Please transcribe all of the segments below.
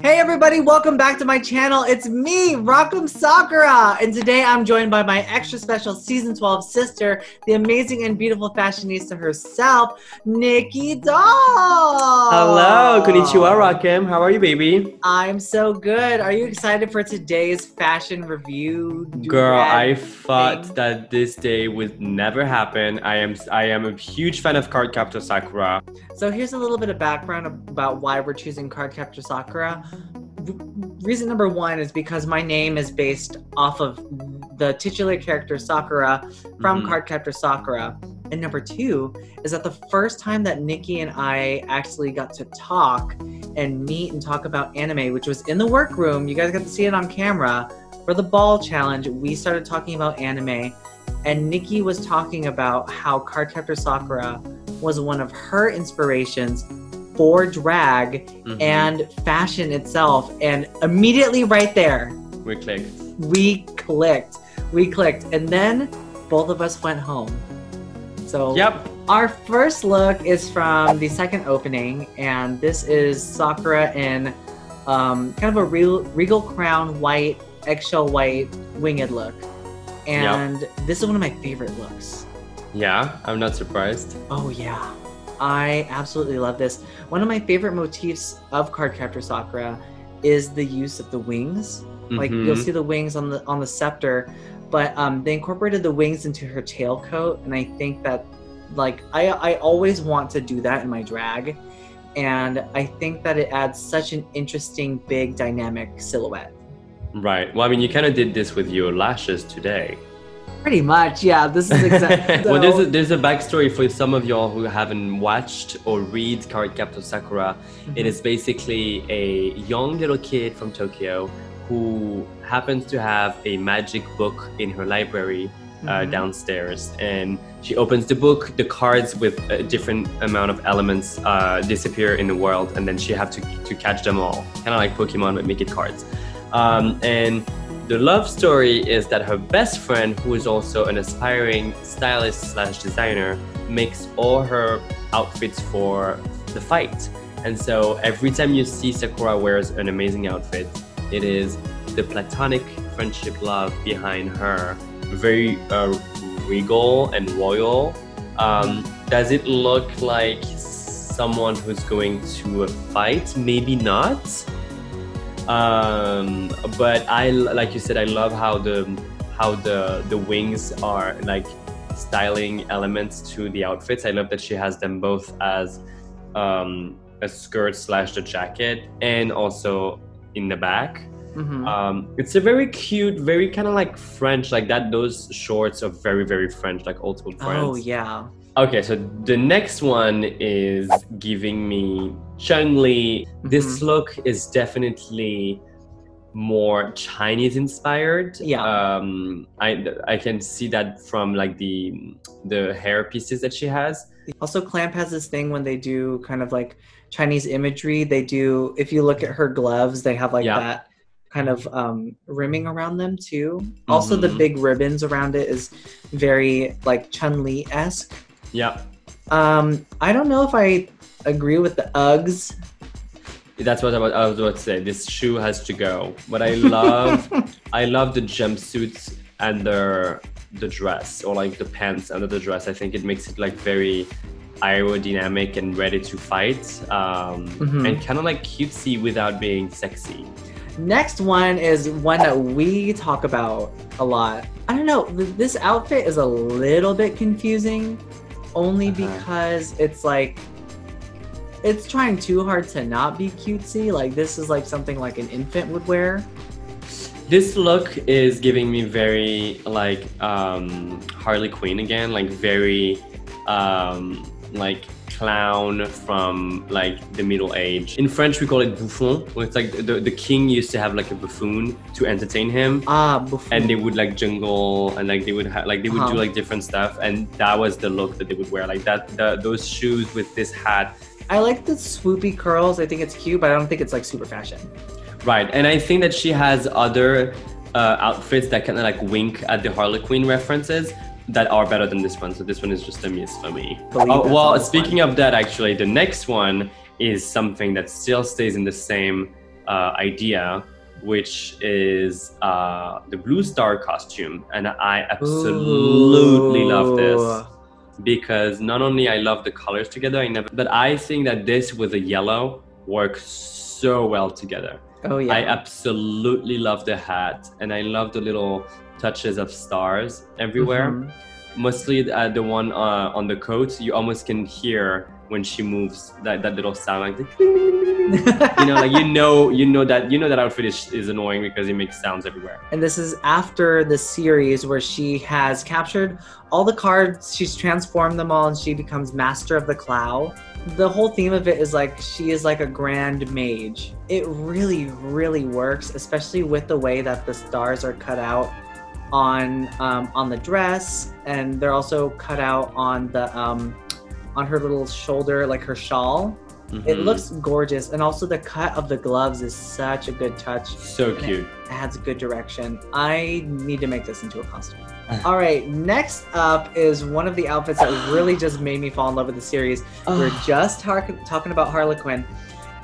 Hey everybody, welcome back to my channel. It's me, Rock M. Sakura, and today I'm joined by my extra special season 12 sister, the amazing and beautiful fashionista herself, Nicky Doll. Hello, konnichiwa, Rock'em. How are you, baby? I'm so good. Are you excited for today's fashion review? Girl, I thing? thought that this day would never happen. I am I am a huge fan of Card Cardcaptor Sakura. So here's a little bit of background about why we're choosing Card Cardcaptor Sakura. R- Reason number one is because my name is based off of the titular character Sakura from Mhm. Cardcaptor Sakura. And number two is that the first time that Nicky and I actually got to talk and meet and talk about anime, which was in the workroom, you guys got to see it on camera for the ball challenge. We started talking about anime, and Nicky was talking about how Cardcaptor Sakura was one of her inspirations for drag Mhm. and fashion itself. And immediately right there, we clicked. we clicked. We clicked. And then both of us went home. So Yep. our first look is from the second opening, and this is Sakura in um, kind of a real, regal crown white, eggshell white, winged look. And this is one of my favorite looks. Yeah, I'm not surprised. Oh yeah, I absolutely love this. One of my favorite motifs of Cardcaptor Sakura is the use of the wings. Like you'll Mhm. see the wings on the on the scepter, but um, they incorporated the wings into her tailcoat, and I think that like I I always want to do that in my drag, and I think that it adds such an interesting, big, dynamic silhouette. Right. Well, I mean, you kind of did this with your lashes today. Pretty much, yeah. This is exactly. well, there's a, there's a backstory for some of y'all who haven't watched or read Cardcaptor Sakura. Mm-hmm. It is basically a young little kid from Tokyo who happens to have a magic book in her library uh, Mhm. downstairs. And she opens the book, the cards with a different amount of elements uh, disappear in the world, and then she have to, to catch them all. Kind of like Pokemon, but make it cards. Um, and the love story is that her best friend, who is also an aspiring stylist slash designer, makes all her outfits for the fight. And so every time you see Sakura wears an amazing outfit, it is the platonic friendship love behind her. Very uh, regal and royal. Um, does it look like someone who's going to a fight? Maybe not. Um, but I like you said, I love how the how the the wings are like styling elements to the outfits. I love that she has them both as um, a skirt slash the jacket and also in the back. Mhm. Um, it's a very cute, very kind of like French, like that. Those shorts are very, very French, like old school French. Oh yeah. Okay, so the next one is giving me Chun Li. This Mhm. look is definitely more Chinese inspired. Yeah. Um, I I can see that from like the the hair pieces that she has. Also, Clamp has this thing when they do kind of like Chinese imagery. They do, if you look at her gloves, they have like Yeah. that kind of um, rimming around them too. Also, the Mhm. big ribbons around it is very like Chun Li esque. Yeah, Um, I don't know if I agree with the Uggs. that's what I was, I was about to say. This shoe has to go. But I love I love the jumpsuits under the dress or like the pants under the dress. I think it makes it like very aerodynamic and ready to fight um, Mhm. and kind of like cutesy without being sexy. Next one is one that we talk about a lot. I don't know. th- This outfit is a little bit confusing, only Uh-huh. because it's like it's trying too hard to not be cutesy. Like this is like something like an infant would wear. This look is giving me very like um, Harley Quinn again, like very um, like clown from like the Middle Age. In French, we call it bouffon. When it's like the, the king used to have like a buffoon to entertain him. Ah, before. and they would like jungle and like they would have like they would Uh-huh. do like different stuff and that was the look that they would wear like that the, those shoes with this hat I like the swoopy curls. I think it's cute, but I don't think it's like super fashion. right and i think that she has other uh, outfits that kind of like wink at the harlequin references that are better than this one. So this one is just a miss for me. Oh, well speaking of that actually the next one is something that still stays in the same uh, idea, which is uh, the Blue Star costume, and I absolutely love this because not only I love the colors together, I never, but I think that this with the yellow works so well together. Oh yeah. I absolutely love the hat, and I love the little touches of stars everywhere. Mhm. Mostly uh, the one uh, on the coat, you almost can hear when she moves that, that little sound like the you know like you know you know that you know that outfit is, is annoying because it makes sounds everywhere And this is after the series where she has captured all the cards, she's transformed them all, and she becomes master of the cloud. The whole theme of it is like she is like a grand mage. It really, really works, especially with the way that the stars are cut out on um, on the dress, and they're also cut out on the um, on her little shoulder, like her shawl. It Mhm. looks gorgeous, and also the cut of the gloves is such a good touch so cute adds a good direction. I need to make this into a costume. All right, next up is one of the outfits that really just made me fall in love with the series. We're just talk- talking about Harlequin.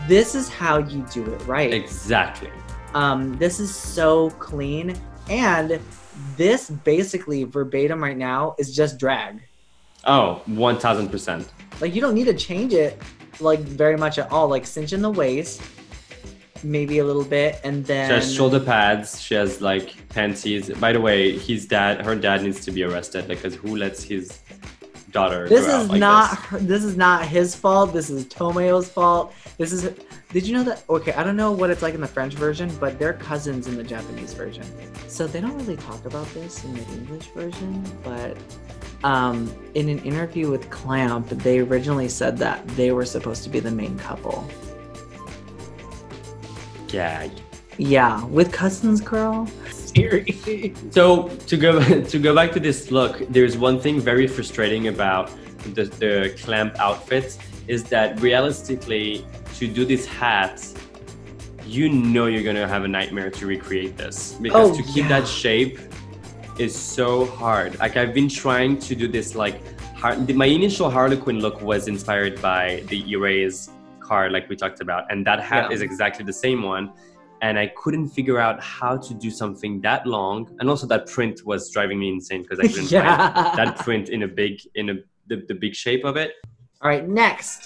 This is how you do it right. exactly Um, this is so clean, and this basically verbatim right now is just drag. oh 1000% Like you don't need to change it like very much at all. Like cinch in the waist, maybe a little bit, and then she has shoulder pads she has like panties by the way his dad her dad needs to be arrested because who lets his daughter This is like not this? her, this is not his fault. This is Tomoyo's fault. This is Did you know that okay, I don't know what it's like in the French version, but they're cousins in the Japanese version. So they don't really talk about this in the English version, but um, in an interview with Clamp, they originally said that they were supposed to be the main couple. Gag Yeah, with cousins, girl. Seriously. So to go to go back to this look, there's one thing very frustrating about the, the clamp outfit is that realistically, to do this hat, you know you're gonna have a nightmare to recreate this because Oh, to keep yeah. that shape is so hard. Like I've been trying to do this like har- my initial Harlequin look was inspired by the Erase card like we talked about, and that hat Yeah. is exactly the same one and I couldn't figure out how to do something that long. And also that print was driving me insane because I couldn't find that print in a big in a the, the big shape of it. All right, next.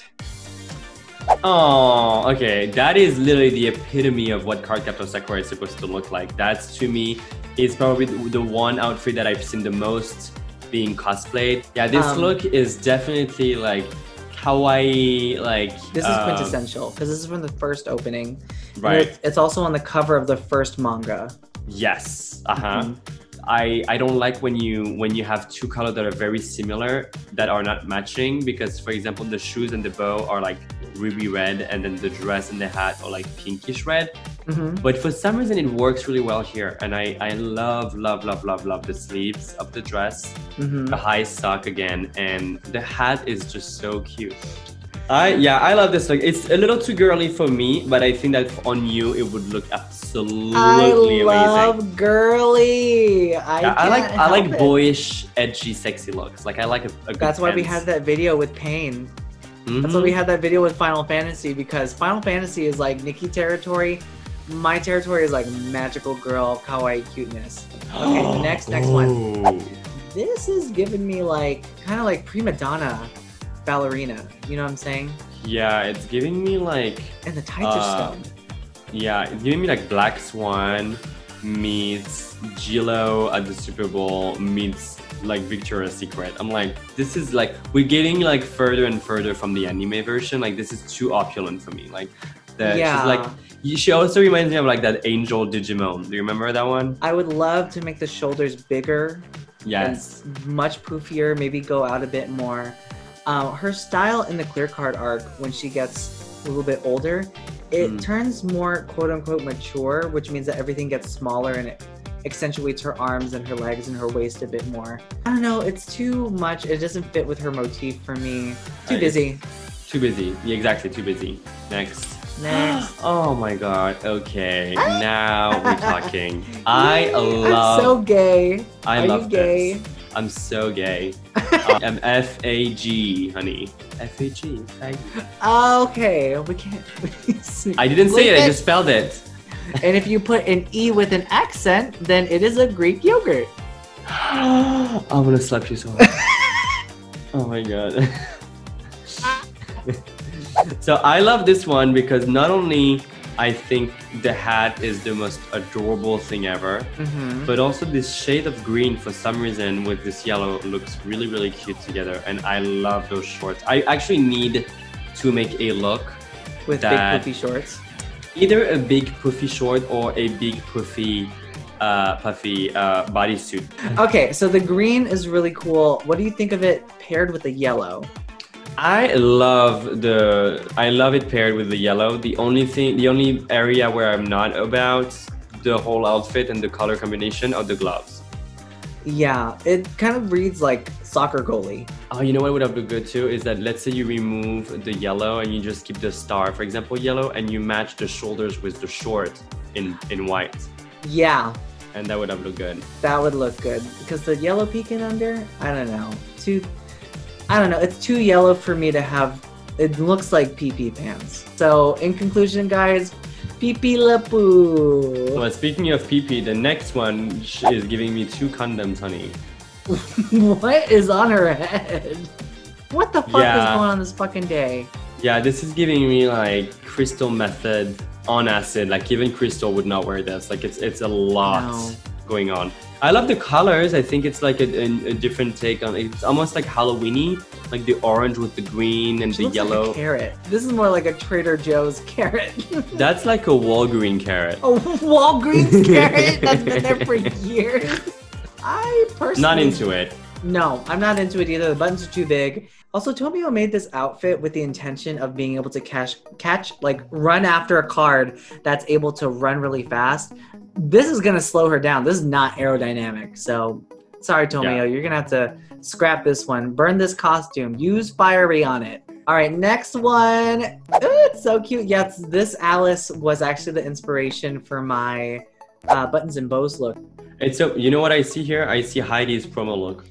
Oh, okay. That is literally the epitome of what Card Cardcaptor Sakura is supposed to look like. That's to me is probably the the one outfit that I've seen the most being cosplayed. Yeah, this Um, look is definitely like kawaii, like This is um, quintessential because this is from the first opening. Right. It's, it's also on the cover of the first manga. Yes. Uh huh. Mhm. I I don't like when you when you have two colors that are very similar that are not matching because for example the shoes and the bow are like ruby red and then the dress and the hat are like pinkish red. Mhm. But for some reason it works really well here and I I love love love love love the sleeves of the dress, Mhm. the high sock again, and the hat is just so cute. I yeah I love this look. It's a little too girly for me, but I think that on you it would look absolutely I amazing. I love girly. I, Yeah, I like I like it. boyish, edgy, sexy looks. Like I like a, a good That's why we had that video with Pain. That's Mhm. why we had that video with Final Fantasy because Final Fantasy is like Nicky territory. My territory is like magical girl, kawaii cuteness. Okay, next next one. This is giving me like kind of like prima donna ballerina. You know what I'm saying? Yeah, it's giving me like And the tights Uh, are stoned. yeah, it's giving me like Black Swan meets J.Lo at the Super Bowl meets like Victoria's Secret. I'm like, this is like we're getting like further and further from the anime version. Like this is too opulent for me. Like the yeah. she's like she also reminds me of like that angel Digimon. Do you remember that one? I would love to make the shoulders bigger Yes. much poofier, maybe go out a bit more. Uh, her style in the clear card arc, when she gets a little bit older, it Mm. turns more quote unquote mature, which means that everything gets smaller and it accentuates her arms and her legs and her waist a bit more. I don't know, it's too much. It doesn't fit with her motif for me. Too Right. busy. Too busy. Yeah, exactly. Too busy. Next. Next. oh my god. Okay. Now we're talking. I Yay, love. I'm so gay. I Are love you gay? this. I'm so gay. I'm um, F A G, honey. F A G. Okay, we can't. I didn't say Flip it. I just spelled it. and if you put an E with an accent, then it is a Greek yogurt. I'm gonna slap you so hard. oh my god. So I love this one because not only I think the hat is the most adorable thing ever, Mm-hmm. but also this shade of green for some reason with this yellow looks really really cute together and I love those shorts. I actually need to make a look With that- big poofy shorts. either a big poofy short or a big poofy uh, puffy uh, bodysuit. Okay, so the green is really cool. What do you think of it paired with the yellow? I love the I love it paired with the yellow. The only thing the only area where I'm not about the whole outfit and the color combination are the gloves. Yeah, it kind of reads like soccer goalie. Oh, you know what would have looked good too is that let's say you remove the yellow and you just keep the star, for example, yellow, and you match the shoulders with the short in in white, Yeah, and that would have looked good. that would look good because the yellow peeking under, I don't know, too. I don't know. It's too yellow for me to have. It looks like PP pants. So in conclusion, guys, PP La Poo. Well, uh, speaking of PP, the next one is giving me two condoms, honey. what is on her head? What the fuck is going on this fucking day? Yeah, this is giving me like Crystal Methyd on acid. Like even crystal would not wear this. Like it's it's a lot No. going on. I love the colors. I think it's like a, a, a different take on. It. It's almost like Halloweeny, like the orange with the green and She the like yellow. a carrot. This is more like a Trader Joe's carrot. That's like a Walgreen carrot. a Walgreens carrot that's been there for years. I personally Not into it. No, I'm not into it either. The buttons are too big. Also, Tomoyo made this outfit with the intention of being able to catch, catch, like run after a card that's able to run really fast. This is gonna slow her down. This is not aerodynamic. So, sorry, Tomoyo, Yeah. you're gonna have to scrap this one. Burn this costume. Use fiery on it. All right, next one. Ooh, it's so cute. Yes, this Alice was actually the inspiration for my uh, buttons and bows look. It's so you know what I see here? I see Heidi's promo look.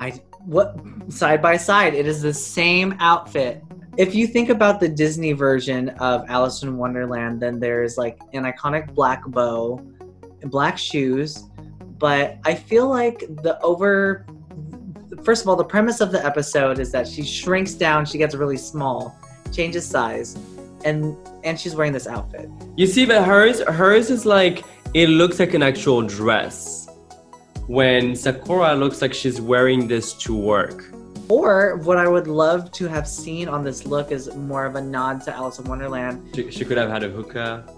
I what side by side, it is the same outfit. If you think about the Disney version of Alice in Wonderland, then there's like an iconic black bow, and black shoes, but I feel like the over first of all, the premise of the episode is that she shrinks down, she gets really small, changes size, and and she's wearing this outfit. You see, but hers hers is like it looks like an actual dress. When Sakura looks like she's wearing this to work. Or what I would love to have seen on this look is more of a nod to Alice in Wonderland. She, she could have had a hookah.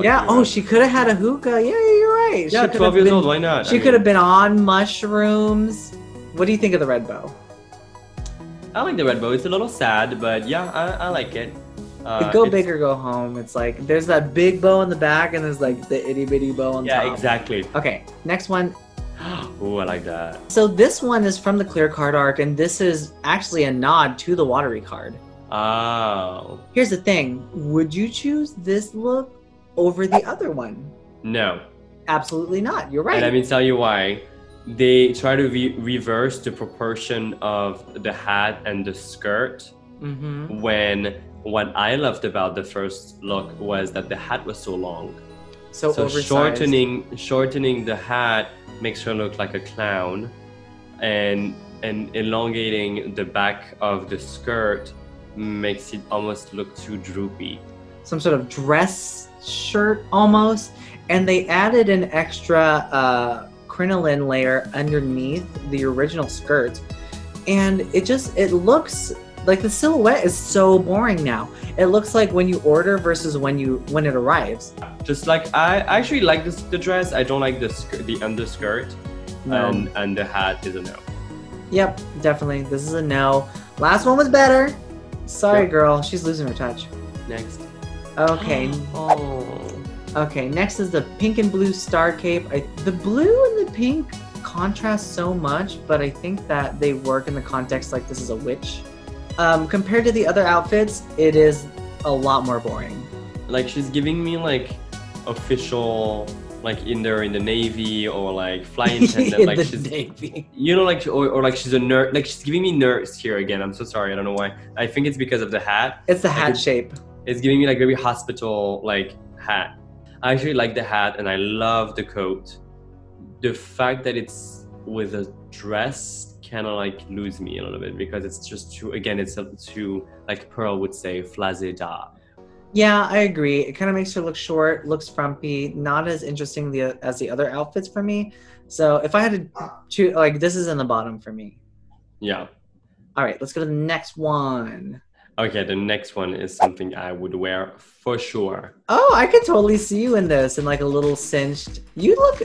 Yeah. Oh, she could have had a hookah. Yeah, you're right. Yeah, she could 12 have years been, old. Why not? She could have been on mushrooms. What do you think of the red bow? I like the red bow. It's a little sad, but yeah, I, I like it. Uh, go big or go home. It's like there's that big bow in the back, and there's like the itty bitty bow on Yeah, top. Yeah, exactly. Okay, next one. Ooh, I like that. So this one is from the clear card arc, and this is actually a nod to the watery card. Oh Here's the thing: Would you choose this look over the other one? no, Absolutely not. You're right. and let me tell you why. They try to re- reverse the proportion of the hat and the skirt mm-hmm. when what I loved about the first look was that the hat was so long. So, so shortening shortening the hat makes her look like a clown and and elongating the back of the skirt makes it almost look too droopy some sort of dress shirt almost, and they added an extra uh, crinoline layer underneath the original skirt, and it just it looks like the silhouette is so boring now. It looks like when you order versus when you when it arrives. just like i actually like this the dress i don't like the skirt the underskirt and and the hat is a no Yep, definitely. This is a no. Last one was better. Sorry, girl. She's losing her touch. next Okay. oh Okay, next is the pink and blue star cape. I, the blue and the pink contrast so much, but I think that they work in the context like this is a witch. Um, compared to the other outfits, it is a lot more boring. like she's giving me like official like in there in the navy or like flying attendant. in like the she's navy. you know like or, or like she's a nurse like she's giving me nurse here again i'm so sorry i don't know why i think it's because of the hat It's the hat could- shape. it's giving me like very hospital like hat i actually like the hat and i love the coat the fact that it's with a dress kind of like lose me a little bit because it's just too again it's a, too like pearl would say flazeda Yeah, I agree. It kind of makes her look short, looks frumpy, not as interesting the, as the other outfits for me. So if I had to choose, like this is in the bottom for me. yeah All right, let's go to the next one. Okay the next one is something i would wear for sure Oh, I could totally see you in this in like a little cinched. You look.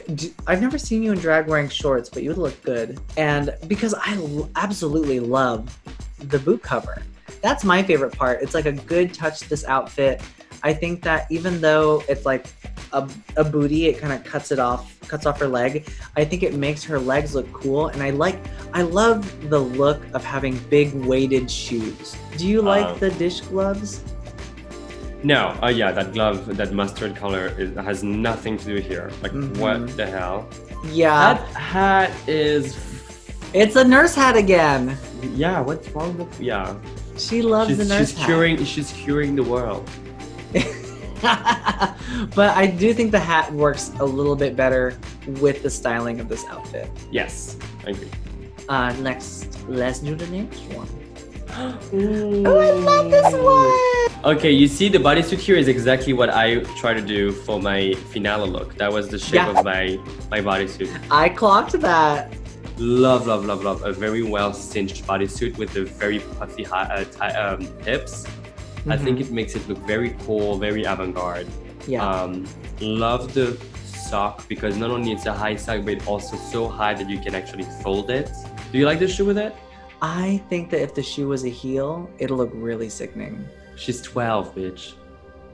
I've never seen you in drag wearing shorts, but you would look good. And because I absolutely love the boot cover, that's my favorite part. It's like a good touch to this outfit. I think that even though it's like a, a booty, it kind of cuts it off, cuts off her leg. I think it makes her legs look cool, and I like. I love the look of having big weighted shoes. Do you like Um, the dish gloves? no oh yeah that glove that mustard color is, has nothing to do here like Mhm. what the hell Yeah, that hat is it's a nurse hat again. yeah what's wrong with yeah She loves she's, the nurse she's hat. curing she's curing the world but I do think the hat works a little bit better with the styling of this outfit. yes i agree Uh, next, let's do the next one. oh I love this one. okay you see the bodysuit here is exactly what i try to do for my finale look that was the shape Yeah. of my my bodysuit I clocked that. love love love love a very well cinched bodysuit with the very puffy hi- uh, um, hips I think it makes it look very cool, very avant-garde. Mm-hmm. Yeah. Um, love the sock because not only it's a high sock, but it's also so high that you can actually fold it. Do you like the shoe with it? I think that if the shoe was a heel, it'll look really sickening. She's 12, bitch.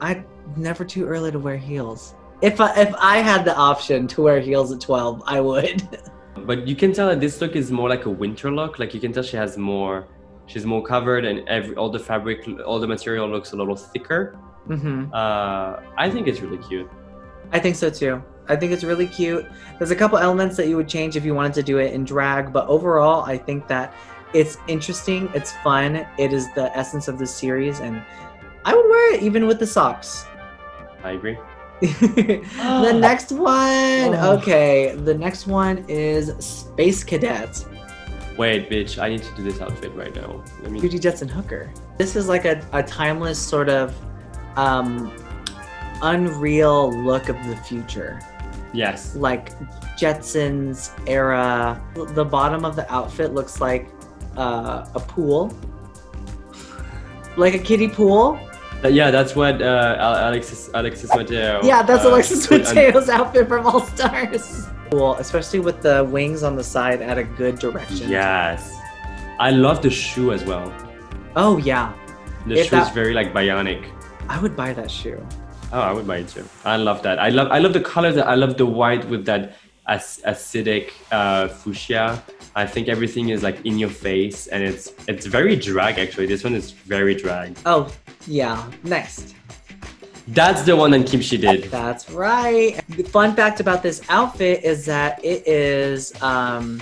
I never too early to wear heels. If I, if I had the option to wear heels at 12, I would. But you can tell that this look is more like a winter look. Like you can tell she has more, she's more covered, and every all the fabric, all the material looks a little thicker. hmm Uh, I think it's really cute. I think so too. I think it's really cute. There's a couple elements that you would change if you wanted to do it in drag, but overall, I think that it's interesting, it's fun, it is the essence of the series, and I would wear it even with the socks. I agree. the next one okay, the next one is Space Cadet, Wait, bitch, I need to do this outfit right now. Let me. Beauty Jets and Hooker. This is like a, a timeless sort of um, unreal look of the future. Yes. like Jetsons era. The bottom of the outfit looks like uh, a pool, like a kiddie pool. Uh, yeah, that's what uh, Alexis Alexis Mateo. Yeah, that's uh, Alexis Mateo's outfit from All Stars. Cool, especially with the wings on the side at a good direction. Yes, I love the shoe as well. Oh yeah, The If shoe is very like bionic. I would buy that shoe. Oh, I would buy it too. I love that. I love I love the colors. I love the white with that acidic uh, fuchsia. I think everything is like in your face, and it's it's very drag actually. This one is very drag. Oh yeah, next. That's the one that Kim Chi did. That's right. The fun fact about this outfit is that it is um,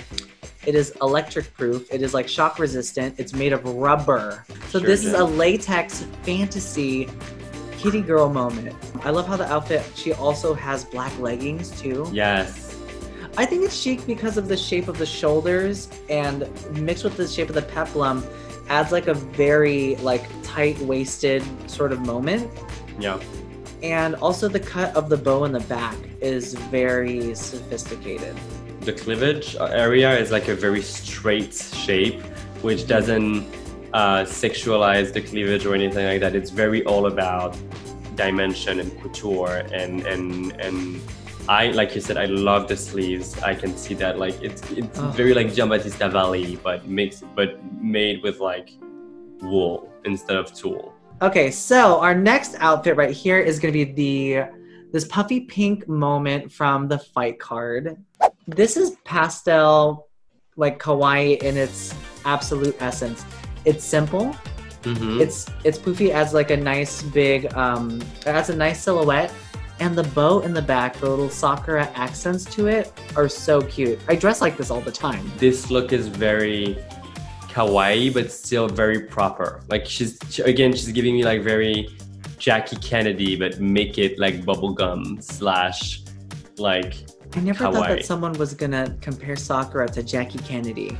it is electric proof. It is like shock resistant. It's made of rubber. So Sure this is did. a latex fantasy kitty girl moment. I love how the outfit. She also has black leggings too. Yes. I think it's chic because of the shape of the shoulders and mixed with the shape of the peplum adds like a very like tight waisted sort of moment. Yeah. And also the cut of the bow in the back is very sophisticated. the cleavage area is like a very straight shape, which doesn't uh, sexualize the cleavage or anything like that. It's very all about dimension and couture and and and I like you said, I love the sleeves. I can see that like it's it's Oh. very like Giambattista Valli, but mixed but made with like wool instead of tulle. Okay, so our next outfit right here is gonna be the this puffy pink moment from the fight card. This is pastel, like kawaii in its absolute essence. It's simple. Mhm. It's it's poofy. Adds like a nice big um. It adds a nice silhouette, And the bow in the back, the little Sakura accents to it are so cute. I dress like this all the time. This look is very kawaii, but still very proper. Like she's she, again, she's giving me like very Jackie Kennedy, but make it like bubblegum slash like. I never thought that someone was gonna compare Sakura to Jackie Kennedy.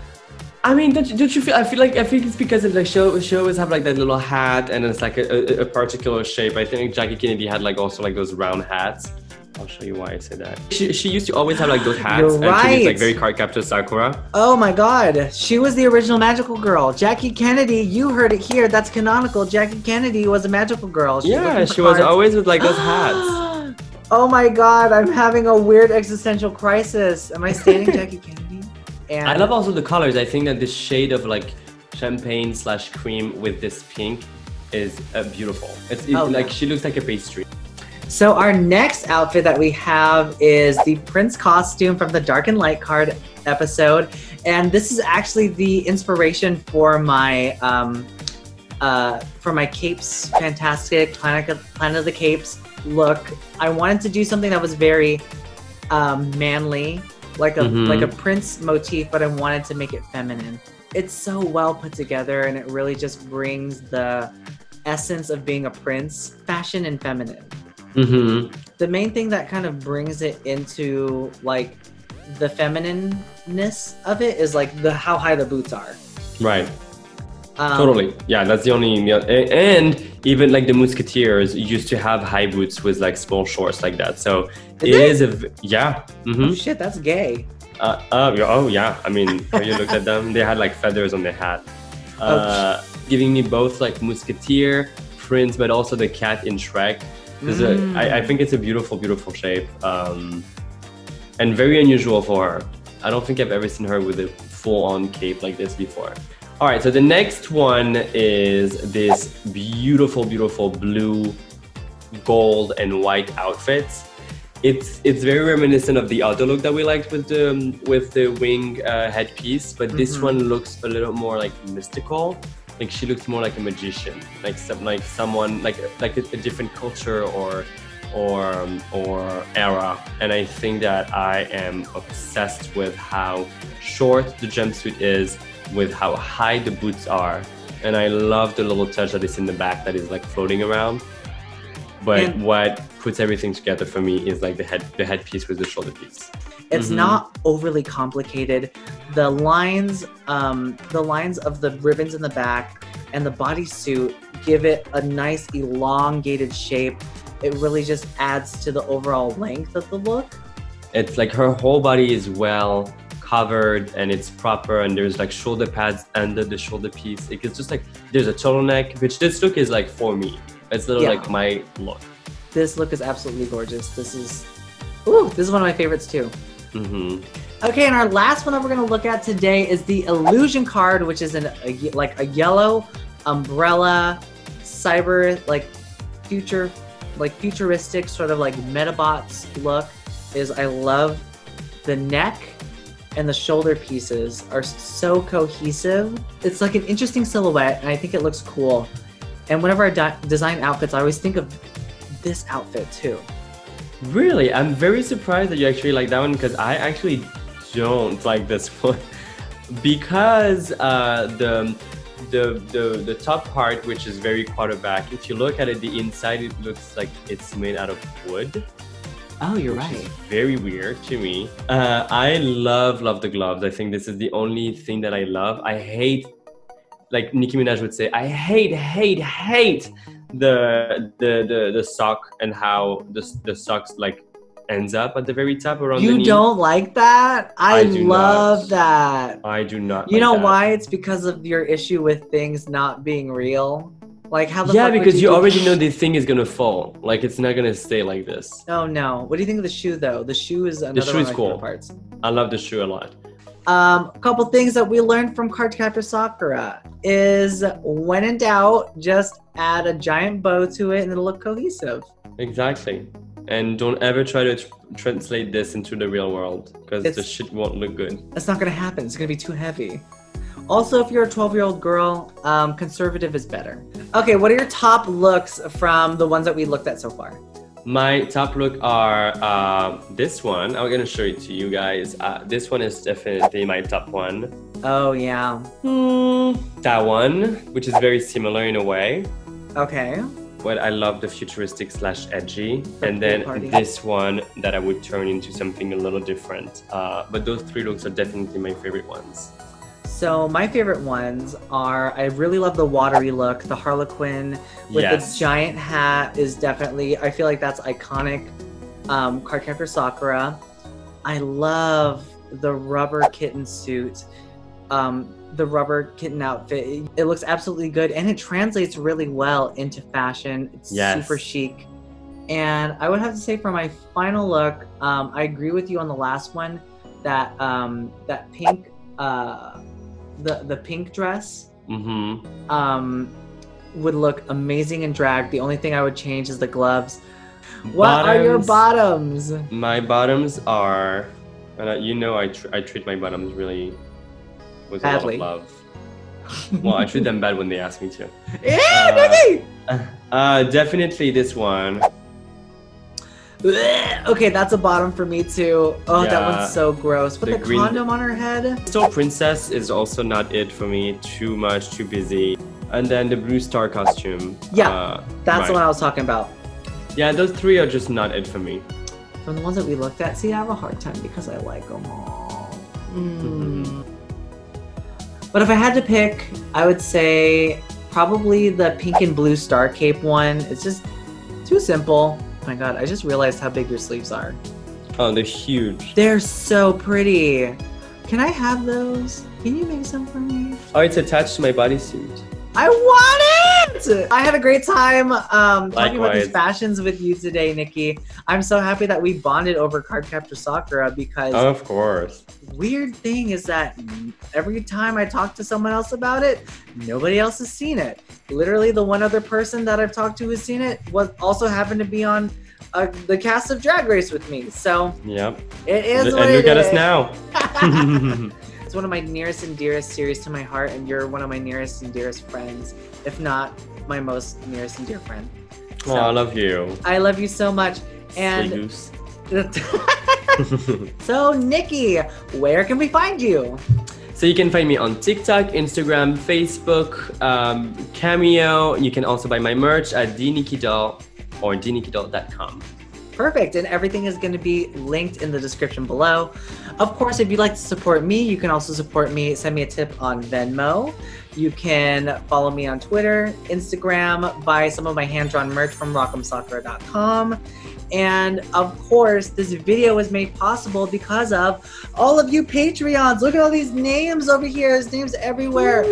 I mean, don't you, don't you feel? I feel like I think it's because of like she, al- she always have like that little hat and it's like a, a, a particular shape. I think Jackie Kennedy had like also like those round hats. I'll show you why I say that. She, she used to always have like those hats You're and she was right. like very Cardcaptor Sakura. Oh my god, she was the original magical girl. Jackie Kennedy, you heard it here. That's canonical. Jackie Kennedy was a magical girl. She's yeah, looking for she was always with like those hats. Oh my god, I'm having a weird existential crisis. Am I standing Jackie Kennedy? And I love also the colors. I think that this shade of like champagne slash cream with this pink is uh, beautiful. It's it- Oh, like yeah. she looks like a pastry. So our next outfit that we have is the Prince costume from the Dark and Light card episode, and this is actually the inspiration for my um, uh, for my capes fantastic Planet of, Planet of the Capes look. I wanted to do something that was very um, manly, like a Mhm. like a Prince motif, but I wanted to make it feminine. It's so well put together, and it really just brings the essence of being a prince, fashion and feminine Mm-hmm. the main thing that kind of brings it into like the feminineness of it is like the how high the boots are. Right. Um, Totally. Yeah, that's the only. And even like the Musketeers used to have high boots with like small shorts like that. So Did it they? is a yeah. Oh hmm shit, that's gay. Uh, uh, oh yeah. I mean, when you looked at them, they had like feathers on their hat, uh, giving me both like Musketeer, Prince, but also the cat in Shrek. There's a, I, I Mm. think it's a beautiful, beautiful shape, um, and very unusual for her. I don't think I've ever seen her with a full-on cape like this before. All right, so the next one is this beautiful, beautiful blue, gold, and white outfits. It's it's very reminiscent of the other look that we liked with the with the wing uh, headpiece, but this Mhm. one looks a little more like mystical. Like she looks more like a magician, like some like someone like like a, a different culture or or um, or era. And I think that I am obsessed with how short the jumpsuit is, with how high the boots are, and I love the little touch that is in the back that is like floating around. But And- what puts everything together for me is like the head the headpiece with the shoulder piece. It's Mhm. not overly complicated. The lines, um, the lines of the ribbons in the back and the bodysuit give it a nice elongated shape. It really just adds to the overall length of the look. It's like her whole body is well covered and it's proper and there's like shoulder pads under the shoulder piece. It's just like there's a turtleneck, which this look is like for me. It's little Yeah. like my look. This look is absolutely gorgeous. This is, ooh, this is one of my favorites too. hmm Okay, and our last one that we're gonna look at today is the illusion card, which is an, a, like a yellow umbrella, cyber like future, like futuristic sort of like Medabots look. Is I love the neck and the shoulder pieces are so cohesive. It's like an interesting silhouette, and I think it looks cool. And whenever I di- design outfits, I always think of this outfit too. Really, I'm very surprised that you actually like that one because I actually don't like this one because uh, the, the the the top part, which is very quarterback. If you look at it, the inside it looks like it's made out of wood. Oh, you're right. very weird to me. Uh, I love love the gloves. I think this is the only thing that I love. I hate, like Nicki Minaj would say, I hate, hate, hate the the the, the sock and how the the socks like ends up at the very top around the You don't like that? I, I love not. that. I do not. You like know that. why? It's because of your issue with things not being real. Like how the Yeah, because you do- already know the thing is gonna fall. Like it's not gonna stay like this. Oh no! What do you think of the shoe though? The shoe is another the shoe is cool. parts. I love the shoe a lot. Um, a couple things that we learned from Cardcaptor Sakura is when in doubt, just add a giant bow to it and it'll look cohesive. Exactly. And don't ever try to tr- translate this into the real world because the shit won't look good. That's not gonna happen. It's gonna be too heavy. Also, if you're a 12 year old girl, um, conservative is better. Okay, what are your top looks from the ones that we looked at so far? My top look are uh, this one. I'm gonna show it to you guys. Uh, this one is definitely my top one. Oh yeah. Hmm, that one, which is very similar in a way. Okay. But I love the futuristic slash edgy. And then party. this one that I would turn into something a little different. Uh, but those three looks are definitely my favorite ones. So my favorite ones are I really love the watery look. The Harlequin with Yes. the giant hat is definitely I feel like that's iconic. Um, Cardcaptor Sakura. I love the rubber kitten suit. Um, the rubber kitten outfit. It, it looks absolutely good and it translates really well into fashion. It's Yes. super chic. And I would have to say for my final look, um, I agree with you on the last one that um, that pink uh, the the pink dress Mm-hmm. um, would look amazing in drag. The only thing I would change is the gloves. What are your bottoms? My bottoms are, and uh, you know, I tr- I treat my bottoms really with Badly. a lot of love. well, I treat them bad when they ask me to. Yeah, Uh, Uh, definitely this one. Okay, that's a bottom for me too. Oh, that one's so gross. With The the, green- condom on her head. Still, Princess is also not it for me. Too much, too busy. And then the blue star costume. Yeah, uh, That's the one I was talking about. Yeah, those three are just not it for me. From the ones that we looked at, see, I have a hard time because I like them all. Mm. But if I had to pick, I would say probably the pink and blue star cape one. It's just too simple. My god, I just realized how big your sleeves are. Oh, they're huge. They're so pretty. Can I have those? Can you make some for me? Oh, it's attached to my bodysuit. I want it! I had a great time um, talking about these fashions with you today, Nicky. I'm so happy that we bonded over Cardcaptor Sakura because Of course. weird thing is that every time I talk to someone else about it, nobody else has seen it. Literally, the one other person that I've talked to who's seen it was also happened to be on uh, the cast of Drag Race with me. So Yep. it is and it at us now. It's one of my nearest and dearest series to my heart, and you're one of my nearest and dearest friends, if not my most nearest and dear friend. oh, I love you. I love you so much. And so, Nicky, where can we find you? So you can find me on TikTok, Instagram, Facebook, um, Cameo. You can also buy my merch at thenickydoll or thenickydoll.com. Perfect. And everything is going to be linked in the description below. Of course, if you'd like to support me, you can also support me. Send me a tip on Venmo. You can follow me on Twitter, Instagram, buy some of my hand drawn merch from rockmsakura.com. And of course, this video was made possible because of all of you Patreons. Look at all these names over here. There's names everywhere.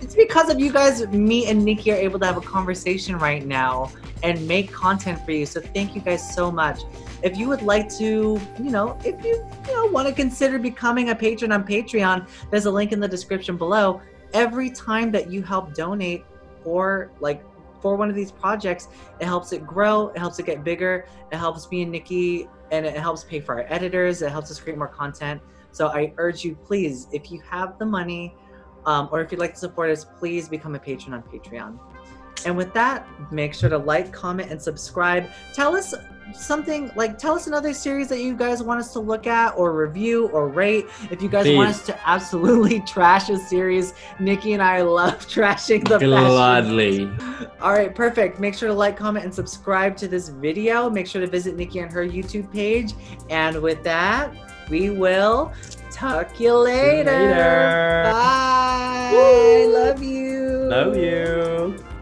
It's because of you guys, me and Nicky are able to have a conversation right now and make content for you. So thank you guys so much. If you would like to, you know, if you, you know, want to consider becoming a patron on Patreon, there's a link in the description below. Every time that you help donate or like for one of these projects, it helps it grow, it helps it get bigger, it helps me and Nicky, and it helps pay for our editors, it helps us create more content. So I urge you, please, if you have the money, um, or if you'd like to support us, please become a patron on Patreon. And with that, make sure to like, comment, and subscribe. Tell us something like tell us another series that you guys want us to look at or review or rate. If you guys want us to absolutely trash a series, Nicky and I love trashing the fashion. Gladly. All right, perfect. Make sure to like, comment, and subscribe to this video. Make sure to visit Nicky on her YouTube page. And with that, we will talk you later. later. Bye. Woo. Love you. Love you.